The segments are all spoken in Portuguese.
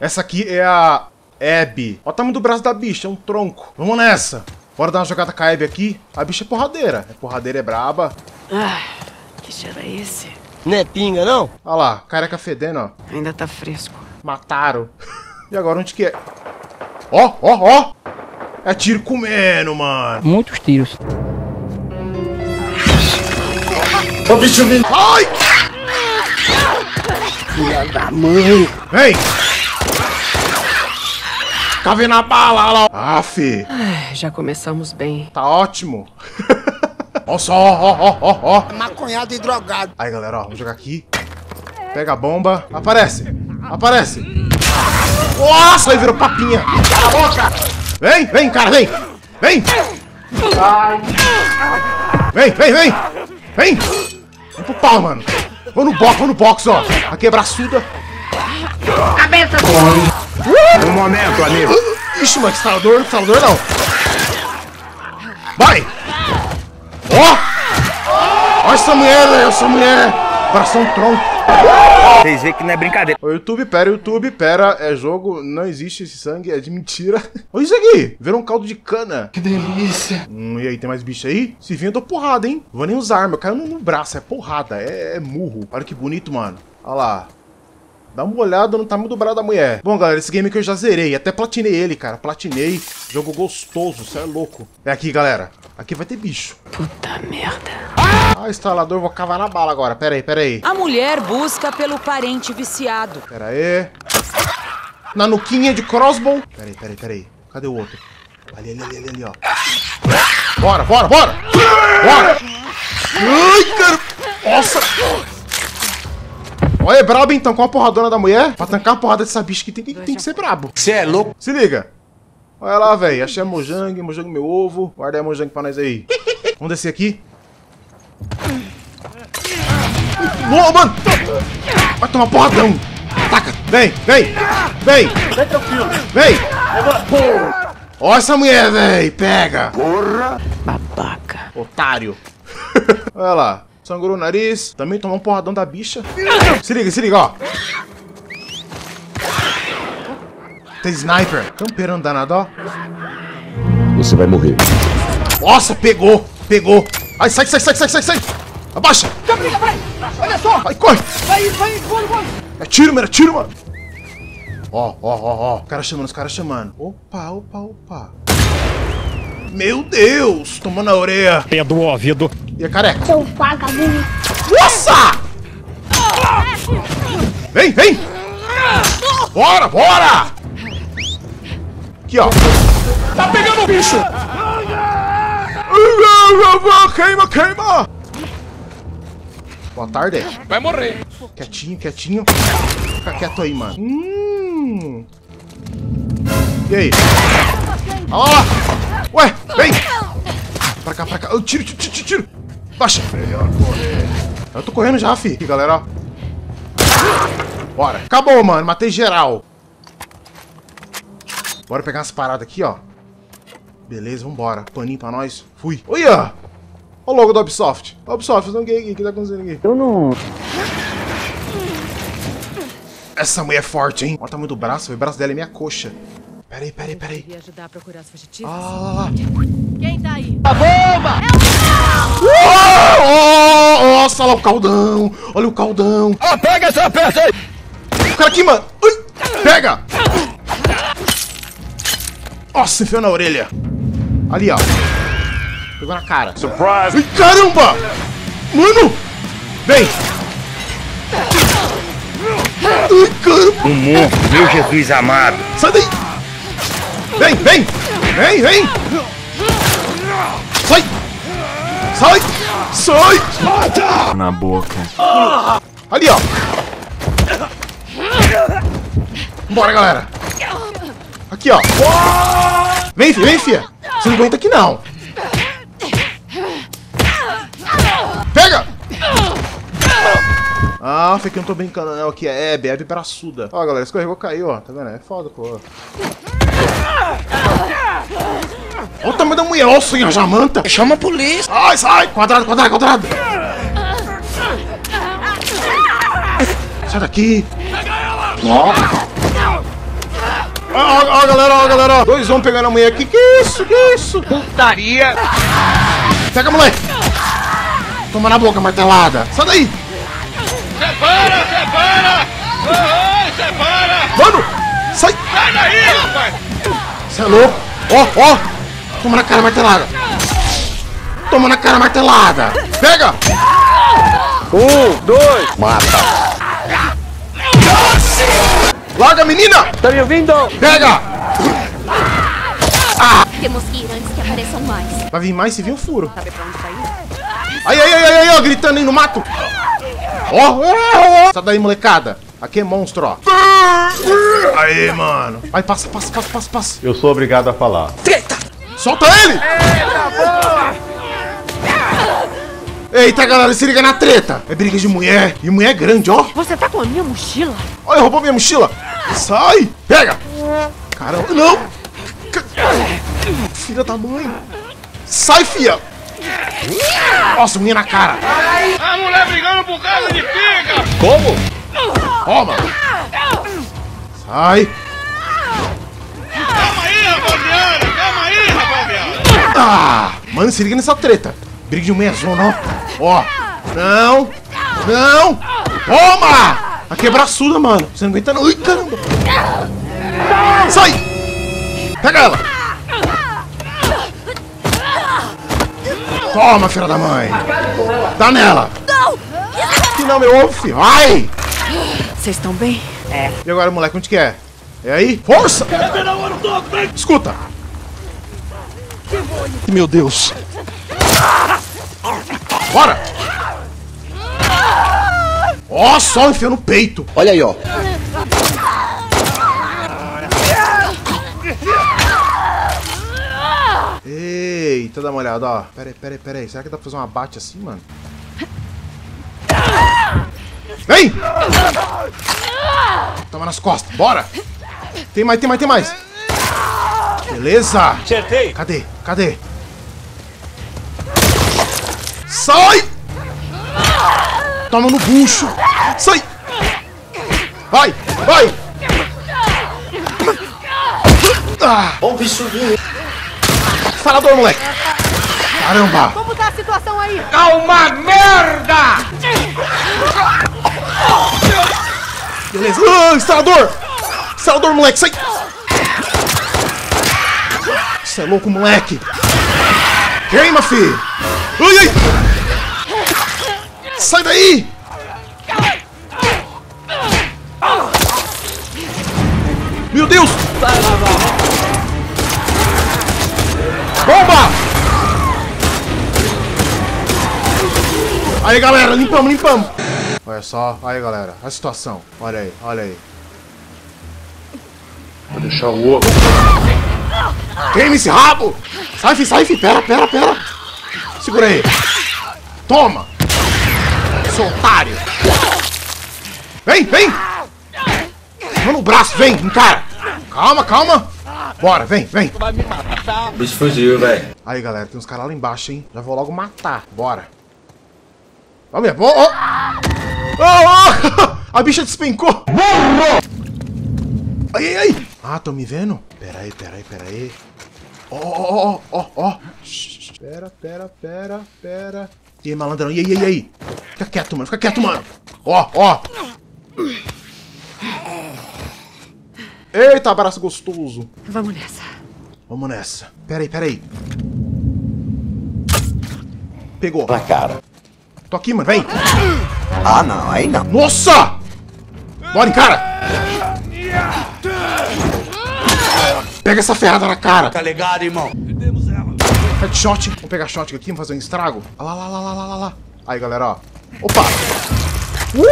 Essa aqui é a Abby. Olha o tamanho do braço da bicha, é um tronco. Vamos nessa. Bora dar uma jogada com a Abby aqui. A bicha é porradeira. É porradeira, é braba. Ah, que cheiro é esse? Não é pinga, não? Olha lá, careca fedendo, ó. Ainda tá fresco. Mataram. E agora onde que é? Ó, ó, ó! É tiro comendo, mano. Muitos tiros. Ô, bicho vindo. Ai! Filha da mãe. Vem! Tá vendo a bala, olha lá. Ah, fi. Ai, já começamos bem. Tá ótimo. Olha só, ó, ó, ó, ó. Maconhado e drogado. Aí, galera, ó, vamos jogar aqui. Pega a bomba. Aparece. Aparece. Nossa, aí virou papinha. Cala a boca. Vem, vem, cara, vem. Vem. Vem, vem, vem. Vem. Vem pro pau, mano. Vou no box, vou no box, ó. A quebraçuda. Um momento, amigo. Ixi, mano, instalador, instalador não. Vai! Ó! Ó essa mulher, velho, essa mulher! Bração tronco. Vocês veem que não é brincadeira. Ô, YouTube, pera, YouTube, pera, é jogo, não existe esse sangue, é de mentira. Olha isso aqui, virou um caldo de cana. Que delícia. Hum, e aí, tem mais bicho aí? Se vir, eu dou porrada, hein? Vou nem usar arma, eu caio no, no braço, é porrada, é, é murro. Olha que bonito, mano. Olha lá. Dá uma olhada no tamanho do braço da mulher. Bom, galera, esse game aqui eu já zerei. Até platinei ele, cara. Platinei. Jogo gostoso, você é louco. É aqui, galera. Aqui vai ter bicho. Puta merda. Ah, instalador, vou cavar na bala agora. Pera aí, pera aí. A mulher busca pelo parente viciado. Pera aí. Na nuquinha de crossbow. Pera aí, pera aí, pera aí. Cadê o outro? Ali, ali, ali, ali, ali, ó. Bora, bora, bora! Bora! Ai, cara! Nossa! Olha, é brabo então, com a porradona da mulher. Pra tancar a porrada dessa bicha aqui tem que, tem que ser brabo. Você é louco? Se liga. Olha lá, velho. Achei a Mojang, Mojang meu ovo. Guarda aí a Mojang pra nós aí. Vamos descer aqui. Boa, mano! Vai tomar porradão! Taca! Vem, vem! Vem! Vem tranquilo! Vem! Ó essa mulher, velho! Pega! Babaca. Otário! Olha lá. Sangrou o nariz. Também tomou um porradão da bicha. Se liga, se liga, ó. Tem sniper. Campeirão danado, ó. Você vai morrer. Nossa, pegou! Pegou! Ai, sai, sai, sai, sai, sai, sai! Abaixa! Olha só. Vai, corre! Vai, vai, vai, vai. É tiro, mano, é tiro, mano! Ó, ó, ó, ó. Os caras chamando, os caras chamando. Opa, opa, opa. Meu Deus! Tomou na orelha. Pé do ouvido. E a careca? Seu vagabundo. Nossa! Vem, vem! Bora, bora! Aqui, ó. Tá pegando o bicho! Queima, queima! Boa tarde. Vai morrer. Quietinho, quietinho. Fica quieto aí, mano. Hum. E aí? Olha lá! Ué, vem! Pra cá, pra cá. Eu tiro, tiro, tiro, tiro. Baixa. Eu tô correndo já, fi. Aqui, galera, ó. Bora. Acabou, mano. Matei geral. Bora pegar umas paradas aqui, ó. Beleza, vambora. Paninho pra nós. Fui. Olha! Olha o logo da Ubisoft. Ubisoft, fazendo o que aqui? O que tá acontecendo aqui? Eu não. Essa mulher é forte, hein? Olha o tamanho do braço. O braço dela é minha coxa. Peraí, peraí, peraí. Queria ajudar a procurar os fugitivos? Ah! Quem tá aí? Oh, nossa, olha lá o caldão. Olha o caldão. Ah, pega essa peça aí. O cara aqui, mano. Ui, pega. Nossa, enfiou na orelha. Ali, ó. Pegou na cara. Surprise. Ai, caramba. Mano. Vem. Ai, caramba. Humor, meu Jesus amado. Sai daí. Vem, vem. Vem, vem. Sai. Sai. Sai. Na boca. Ali, ó. Bora, galera. Aqui, ó. Vem, filha, vem, filha. Você não aguenta aqui, não. Pega! Ah, foi que eu não tô brincando, não. Aqui é Hebe, Hebe braçuda. Ó, galera, escorregou, caiu, ó. Tá vendo? É foda, pô. Olha o tamanho da mulher, ó, senhor Jamanta. Chama a polícia. Ai, sai! Quadrado, quadrado, quadrado! Sai daqui! Ó, ó, ó, galera, ó, galera, ó. Dois homens pegando a mulher aqui. Que isso, que isso? Putaria. Pega, moleque. Toma na boca, martelada. Sai daí. Separa, separa. Oi, separa. Mano, sai. Sai daí, rapaz. Você é louco? Ó, ó. Toma na cara, martelada. Toma na cara, martelada. Pega. Um, dois. Mata. Larga, menina. Tá me ouvindo? Pega. Temos que ir antes que apareçam mais. Vai vir mais se vir um furo. Aí, aí, aí, aí, aí, ó, gritando aí no mato. Ó, ó, ó. Sai daí, molecada. Aqui é monstro, ó. Aí, mano. Vai, passa, passa, passa, passa, passa. Eu sou obrigado a falar. Solta ele! Eita, galera, se liga na treta. É briga de mulher. E mulher grande, ó. Você tá com a minha mochila? Olha, roubou minha mochila. Sai! Pega! Caramba, não! Filha da mãe! Sai, fia! Nossa, unha na cara! A mulher brigando por causa de figa. Como? Toma! Sai! Calma aí, rapaziada. Calma aí, rapaziada. Ah! Mano, se liga nessa treta. Briga de mulher zona, ó. Ó! Não! Não! Toma! A quebraçuda, mano. Você não aguenta não. Ai, caramba! Sai! Pega ela! Toma, filha da mãe! Dá nela! Não! Que não, meu ovo, filho! Vai! Vocês estão bem? E agora, moleque, onde que é? É aí? Força! Escuta! Meu Deus! Bora! Ó, só enfiou no peito! Olha aí, ó. Eita, dá uma olhada, ó. Pera aí, pera aí, pera aí. Será que dá pra fazer um abate assim, mano? Vem! Toma nas costas, bora! Tem mais, tem mais, tem mais! Beleza! Acertei. Cadê? Cadê? Sai! Toma no bucho! Sai! Vai! Vai! Ah! O bicho. Falador, moleque! Caramba! Como tá a situação aí? Calma, merda. Beleza! Ah, instalador! Instalador, moleque, sai! Você é louco, moleque! Queima, fi! Ai, ai! Sai daí! Meu Deus! Bomba! Aí, galera, limpamos, limpamos! Olha só, aí, galera, a situação. Olha aí, olha aí. Vou deixar o ovo. Queima esse rabo! Sai, fi, sai, fi. Pera, pera, pera. Segura aí. Toma! Seu otário! Vem, vem! Mão no braço, vem, encara! Calma, calma! Bora, vem, vem! O bicho fugiu, velho. Aí, galera, tem uns caras lá embaixo, hein? Já vou logo matar. Bora. Ó, minha... Ó, ó! Ó, ó! A bicha despencou! Ai, ai, ai! Ah, tão me vendo? Pera aí, pera aí, pera aí. Ó, ó, ó, ó, ó. Pera, pera, pera, pera. E aí, malandrão? E aí, e aí, e aí? Fica quieto, mano. Fica quieto, mano. Ó, ó. Eita, abraço gostoso. Vamos nessa. Vamos nessa. Pera aí, pera aí. Pegou. Na cara. Tô aqui, mano. Vem. Ah, não. Aí não. Nossa! Bora, encara! Pega essa ferrada na cara. Tá ligado, irmão? Headshot. Vamos pegar shot aqui, vamos fazer um estrago. Olha lá, lá, lá, lá, lá, lá. Aí, galera, ó. Opa! Uhul!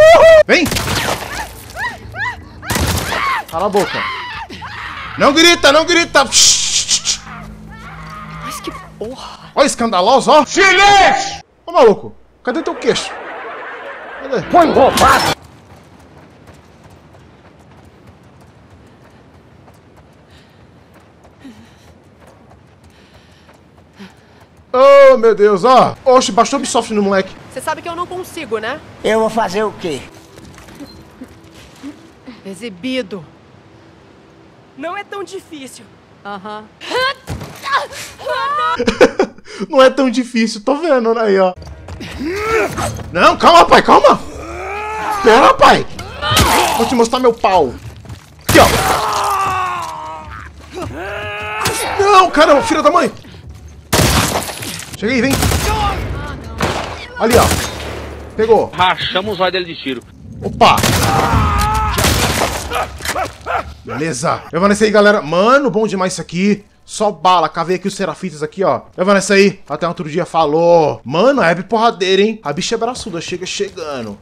Vem! Cala a boca. Não grita, não grita! Mas que porra. Ó, escandaloso, ó! Silêncio! Ô, maluco, cadê teu queixo? Cadê? Foi roubado. Oh, meu Deus, ó! Oxe, baixou o Ubisoft no moleque. Você sabe que eu não consigo, né? Eu vou fazer o quê? Exibido. Não é tão difícil. Aham. Não é tão difícil, tô vendo né, aí, ó. Não, calma, pai, calma. Pera, pai. Vou te mostrar meu pau. Aqui, ó. Não, caramba, filha da mãe. Cheguei, vem. Ali, ó. Pegou. Rachamos os olhos dele de tiro. Opa! Beleza. Leva nessa aí, galera. Mano, bom demais isso aqui. Só bala. Cavei aqui os serafitas aqui, ó. Leva nessa aí. Até outro dia. Falou. Mano, a Abby porradeira, hein? A bicha é braçuda. Chega chegando.